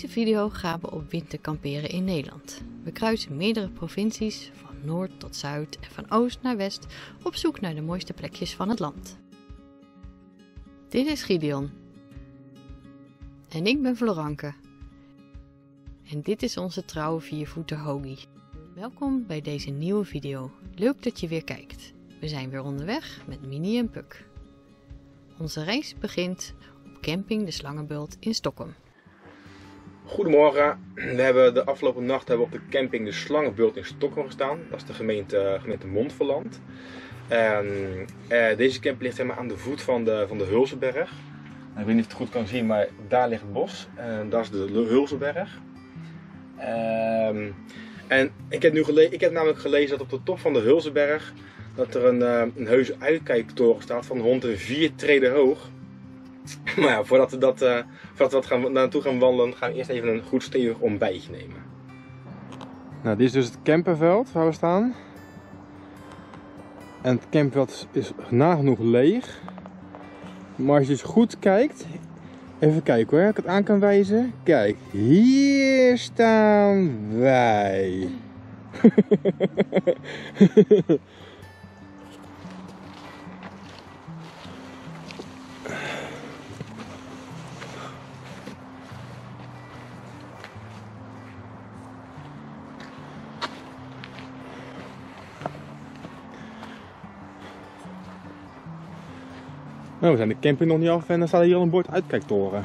deze video gaan we op winterkamperen in Nederland. We kruisen meerdere provincies, van noord tot zuid en van oost naar west, op zoek naar de mooiste plekjes van het land. Dit is Gideon. En ik ben Floranke. En dit is onze trouwe viervoeter Hogie. Welkom bij deze nieuwe video. Leuk dat je weer kijkt. We zijn weer onderweg met Minnie en Puk. Onze reis begint op camping De Slangenbult in Stockholm. Goedemorgen. We hebben de afgelopen nacht hebben we op de camping De Slangenbult in Stockholm gestaan. Dat is de gemeente, gemeente Montferland. En, eh, deze camping ligt helemaal aan de voet van de, van de Hulzenberg. Ik weet niet of je het goed kan zien, maar daar ligt het bos. En dat is de Hulzenberg. Ehm, en ik heb, nu gele ik heb namelijk gelezen dat op de top van de Hulzenberg dat er een, uh, een heuse uitkijktoren staat van 104 treden hoog. maar ja, voordat we, dat, uh, voordat we dat naartoe gaan wandelen, gaan we eerst even een goed stevig ontbijtje nemen. Nou, dit is dus het camperveld waar we staan. En het campveld is nagenoeg leeg. Maar als je dus goed kijkt, even kijken hoor, ik het aan kan wijzen. Kijk, hier staan wij. Nou, we zijn de camping nog niet af en dan staat hier al een bord uitkijktoren.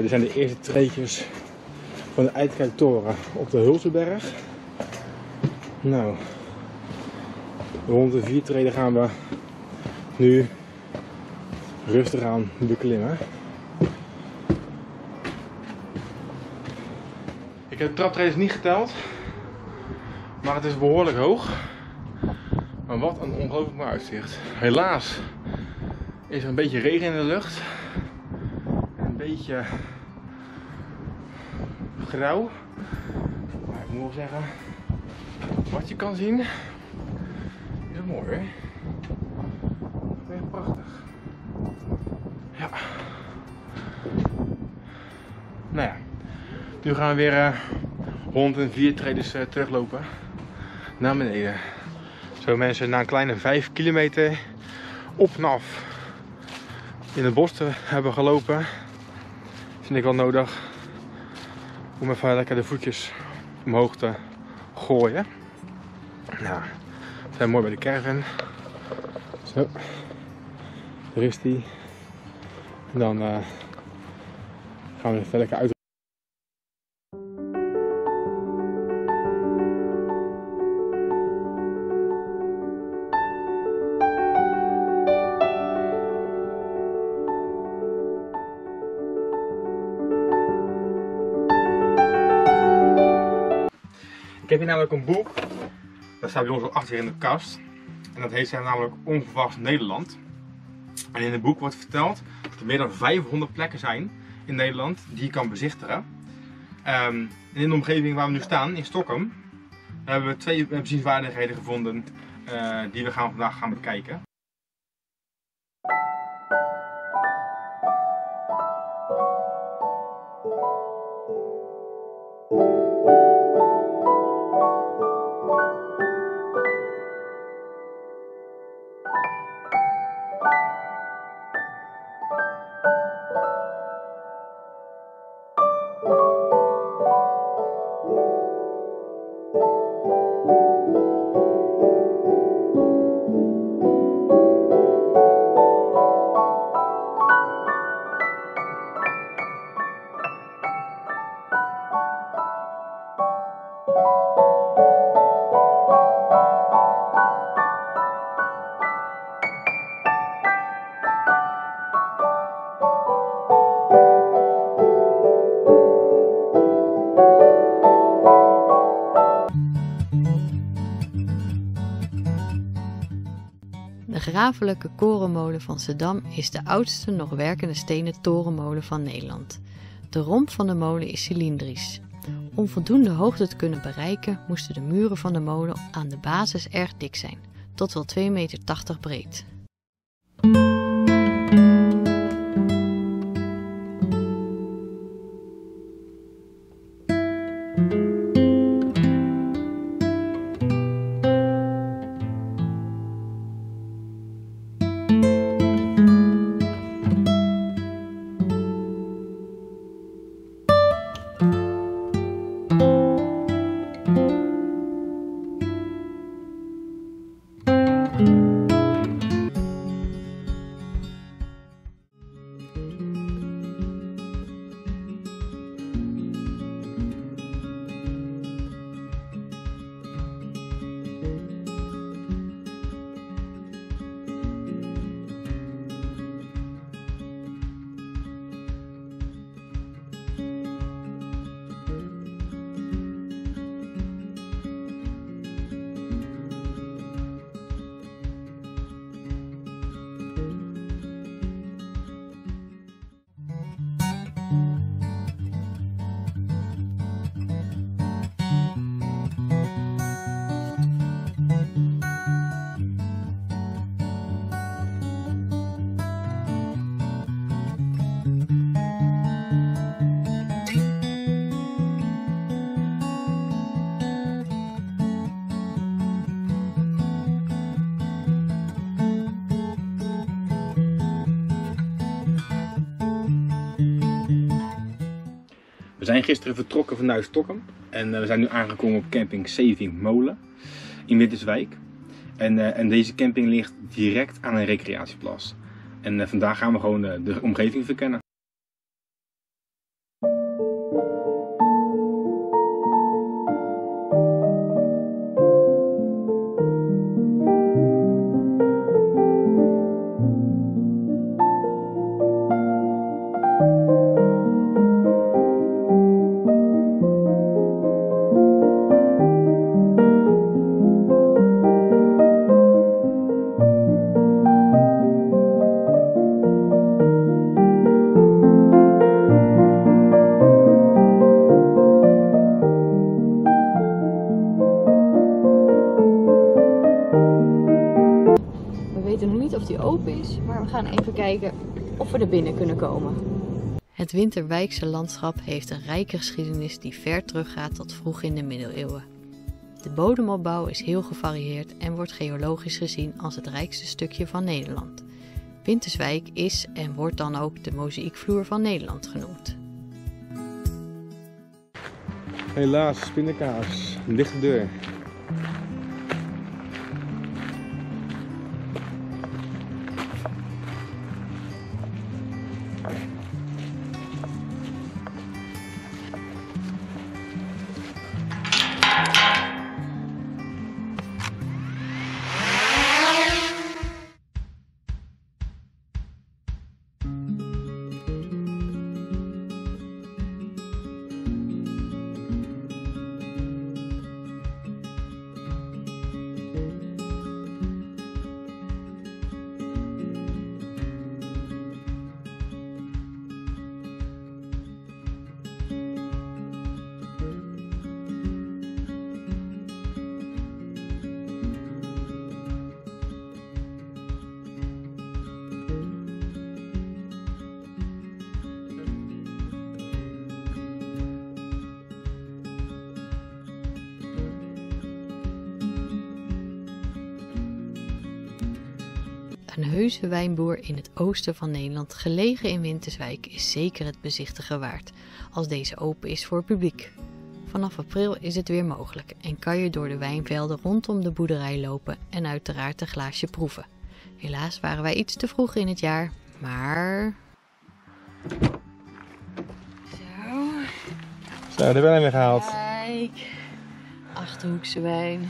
Dit zijn de eerste treetjes van de uitkijktoren op de Hulzenberg. Nou, rond de vier treden gaan we nu rustig aan beklimmen. Ik heb de traptreders niet geteld, maar het is behoorlijk hoog. Maar wat een ongelooflijk uitzicht. Helaas is er een beetje regen in de lucht beetje grauw. Maar ik moet wel zeggen, wat je kan zien, is het mooi hè. Prachtig. Ja. Nou ja, nu gaan we weer uh, rond een vier tredes uh, teruglopen naar beneden. Zo mensen, na een kleine 5 kilometer op en af in het bos te hebben gelopen, vind ik wel nodig om even lekker de voetjes omhoog te gooien. Nou, we zijn mooi bij de caravan. Zo, daar is die. Dan uh, gaan we even lekker uit. Namelijk een boek, dat staat bij ons achter in de kast. En dat heet namelijk Onverwachts Nederland. En in het boek wordt verteld dat er meer dan 500 plekken zijn in Nederland die je kan bezichtigen. En in de omgeving waar we nu staan, in Stockholm, hebben we twee bezienswaardigheden gevonden uh, die we gaan vandaag gaan bekijken. Havelijke korenmolen van Sedam is de oudste nog werkende stenen torenmolen van Nederland. De romp van de molen is cilindrisch. Om voldoende hoogte te kunnen bereiken moesten de muren van de molen aan de basis erg dik zijn, tot wel 2,80 meter breed. We zijn gisteren vertrokken vanuit Stockholm en eh, we zijn nu aangekomen op camping Saving Molen in Winterswijk. En, eh, en deze camping ligt direct aan een recreatieplas. En eh, vandaag gaan we gewoon de omgeving verkennen. Maar we gaan even kijken of we er binnen kunnen komen. Het Winterwijkse landschap heeft een rijke geschiedenis die ver teruggaat tot vroeg in de middeleeuwen. De bodemopbouw is heel gevarieerd en wordt geologisch gezien als het rijkste stukje van Nederland. Winterswijk is en wordt dan ook de mozaïekvloer van Nederland genoemd. Helaas, pindakaas. Een dichte deur. Een heuse wijnboer in het oosten van Nederland, gelegen in Winterswijk, is zeker het bezichtigen waard, als deze open is voor publiek. Vanaf april is het weer mogelijk en kan je door de wijnvelden rondom de boerderij lopen en uiteraard een glaasje proeven. Helaas waren wij iets te vroeg in het jaar, maar... Zo. Zo, de wijn weer gehaald. Kijk. Achterhoekse wijn.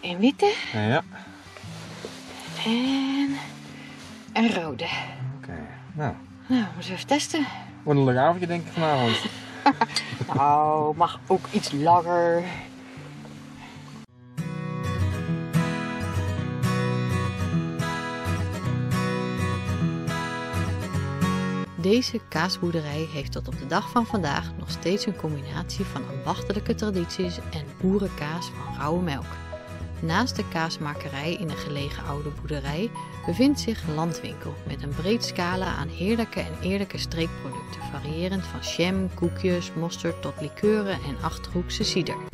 Een witte. Ja. En een rode. Oké, nou. Nou, moeten we even testen. Wordt een leuk avondje denk ik vanavond. nou, mag ook iets langer. Deze kaasboerderij heeft tot op de dag van vandaag nog steeds een combinatie van ambachtelijke tradities en boerenkaas van rauwe melk. Naast de kaasmakerij in een gelegen oude boerderij bevindt zich een landwinkel met een breed scala aan heerlijke en eerlijke streekproducten, variërend van jam, koekjes, mosterd tot likeuren en achterhoekse cider.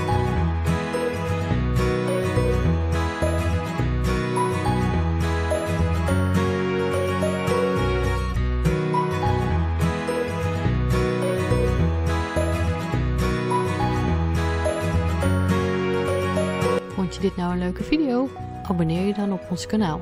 Je dit nou een leuke video? Abonneer je dan op ons kanaal.